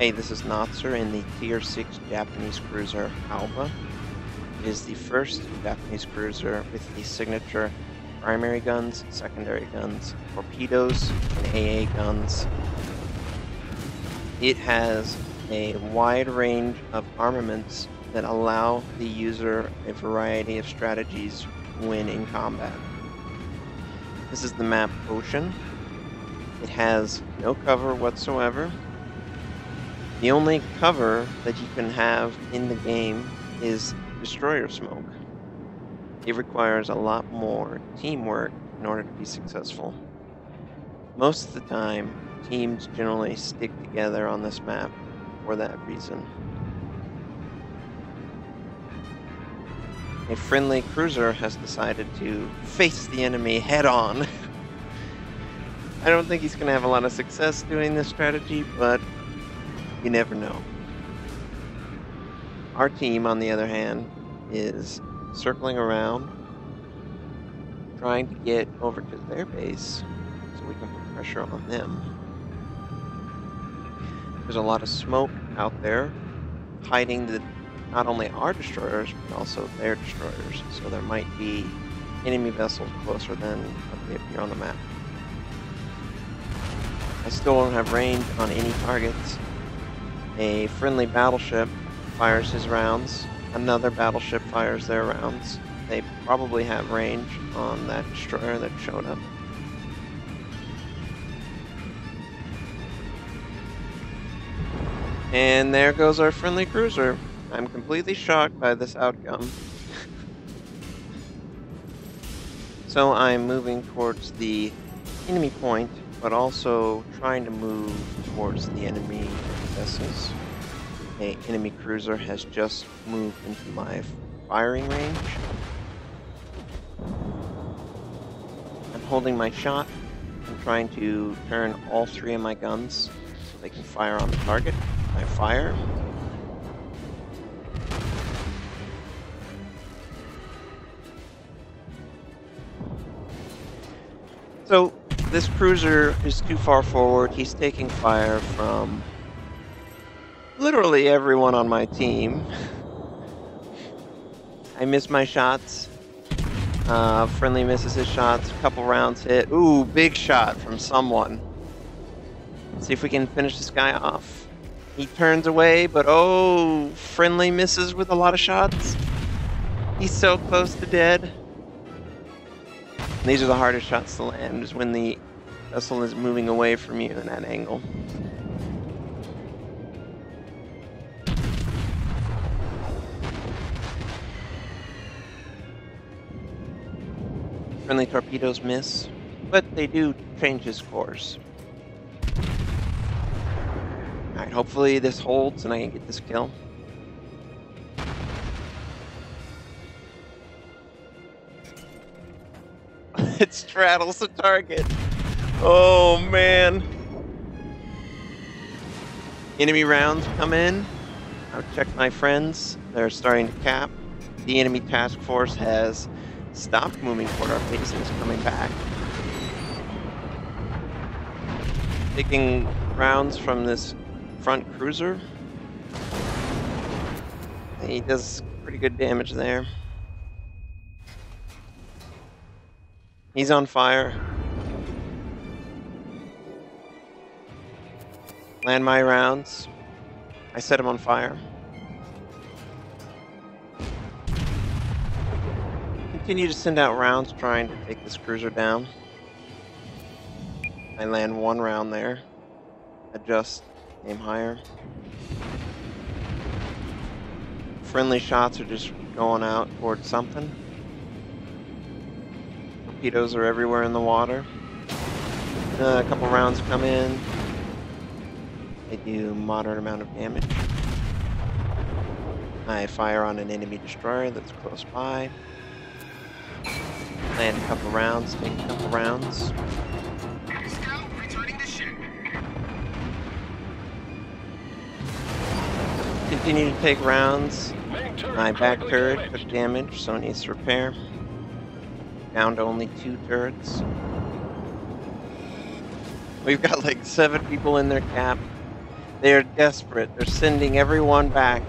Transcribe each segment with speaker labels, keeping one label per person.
Speaker 1: Hey, this is Notser in the Tier 6 Japanese cruiser Aoba. It is the first Japanese cruiser with the signature primary guns, secondary guns, torpedoes, and AA guns. It has a wide range of armaments that allow the user a variety of strategies when in combat. This is the map Ocean. It has no cover whatsoever. The only cover that you can have in the game is destroyer smoke. It requires a lot more teamwork in order to be successful. Most of the time, teams generally stick together on this map for that reason. A friendly cruiser has decided to face the enemy head on. I don't think he's going to have a lot of success doing this strategy, but you never know. Our team, on the other hand, is circling around, trying to get over to their base so we can put pressure on them. There's a lot of smoke out there hiding the not only our destroyers, but also their destroyers. So there might be enemy vessels closer than they appear on the map. I still don't have range on any targets. A friendly battleship fires his rounds. Another battleship fires their rounds. They probably have range on that destroyer that showed up. And there goes our friendly cruiser. I'm completely shocked by this outcome. so I'm moving towards the enemy point, but also trying to move towards the enemy vessels. A enemy cruiser has just moved into my firing range. I'm holding my shot. I'm trying to turn all three of my guns so they can fire on the target. I fire. So this cruiser is too far forward. He's taking fire from literally everyone on my team. I miss my shots. Uh, friendly misses his shots. A couple rounds hit. Ooh, big shot from someone. Let's see if we can finish this guy off. He turns away, but oh, friendly misses with a lot of shots. He's so close to dead. These are the hardest shots to land, is when the vessel is moving away from you in that angle. Friendly torpedoes miss, but they do change his course. Alright, hopefully this holds and I can get this kill. it straddles the target. Oh man. Enemy rounds come in. I'll check my friends. They're starting to cap. The enemy task force has stopped moving toward our base and is coming back. Taking rounds from this front cruiser. He does pretty good damage there. He's on fire. Land my rounds. I set him on fire. Continue to send out rounds trying to take this cruiser down. I land one round there. Adjust, aim higher. Friendly shots are just going out towards something. Torpedoes are everywhere in the water. Uh, a couple rounds come in. They do moderate amount of damage. I fire on an enemy destroyer that's close by. Land a couple rounds, take a couple rounds. Continue to take rounds. My back turret took damage, so it needs to repair. Down to only two turrets. We've got like seven people in their cap. They are desperate. They're sending everyone back,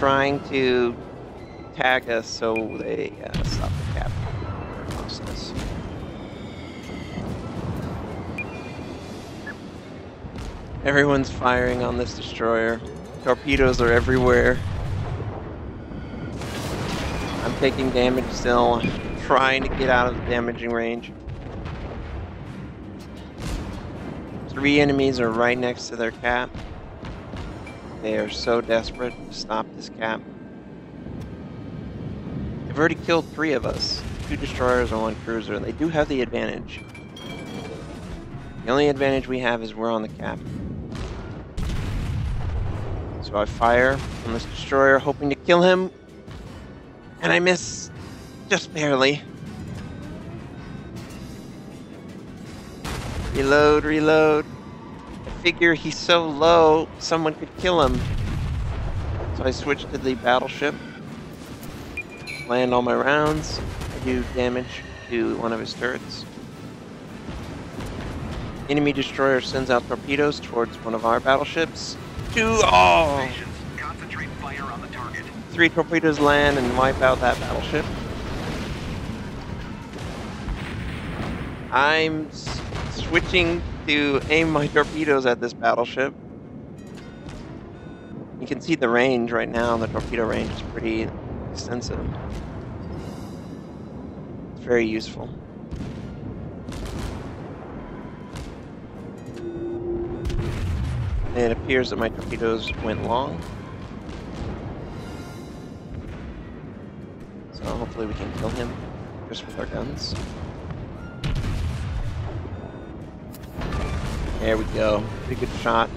Speaker 1: trying to tag us so they uh, stop Everyone's firing on this destroyer. Torpedoes are everywhere. I'm taking damage still, trying to get out of the damaging range. Three enemies are right next to their cap. They are so desperate to stop this cap. They've already killed three of us. Two destroyers and one cruiser, and they do have the advantage. The only advantage we have is we're on the cap. I fire on this destroyer, hoping to kill him. And I miss just barely. Reload, reload. I figure he's so low, someone could kill him. So I switch to the battleship. Land all my rounds. I do damage to one of his turrets. Enemy destroyer sends out torpedoes towards one of our battleships. Two, oh! Three torpedoes land and wipe out that battleship. I'm switching to aim my torpedoes at this battleship. You can see the range right now, the torpedo range is pretty extensive. It's very useful. It appears that my torpedoes went long. So hopefully we can kill him just with our guns. There we go. Pretty good shot.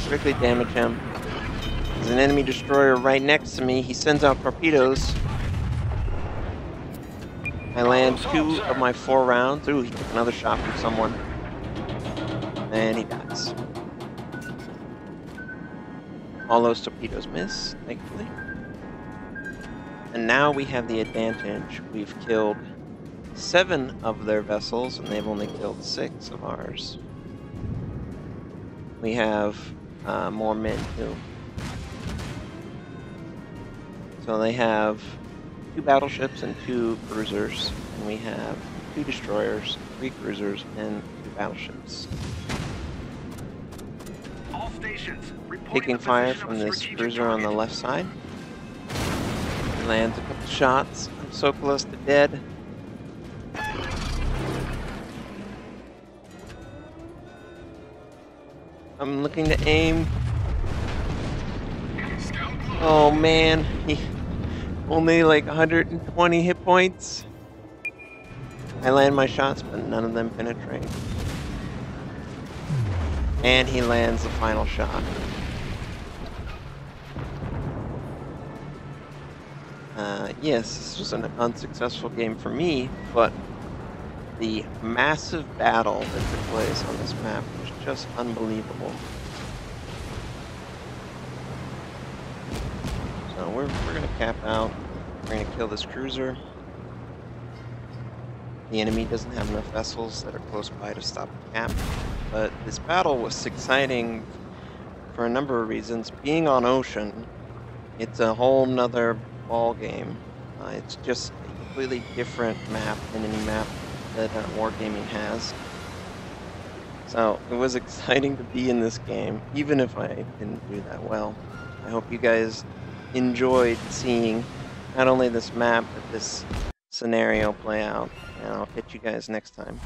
Speaker 1: Strictly damage him. There's an enemy destroyer right next to me. He sends out torpedoes. I land two of my four rounds. Ooh, he took another shot from someone. And he dies. All those torpedoes miss, thankfully. And now we have the advantage. We've killed seven of their vessels, and they've only killed six of ours. We have uh, more men, too. So they have two battleships and two cruisers, and we have two destroyers, three cruisers, and two battleships. Taking fire from this cruiser on the left side. Lands a couple shots. I'm so close to dead. I'm looking to aim. Oh man, he only like 120 hit points. I land my shots, but none of them penetrate. And he lands the final shot. Uh, yes, this was an unsuccessful game for me, but the massive battle that took place on this map was just unbelievable. So we're, we're going to cap out. We're going to kill this cruiser. The enemy doesn't have enough vessels that are close by to stop the cap. But this battle was exciting for a number of reasons. Being on ocean, it's a whole nother ball game. Uh, it's just a completely different map than any map that uh, Wargaming has. So it was exciting to be in this game, even if I didn't do that well. I hope you guys enjoyed seeing not only this map, but this scenario play out. And I'll catch you guys next time.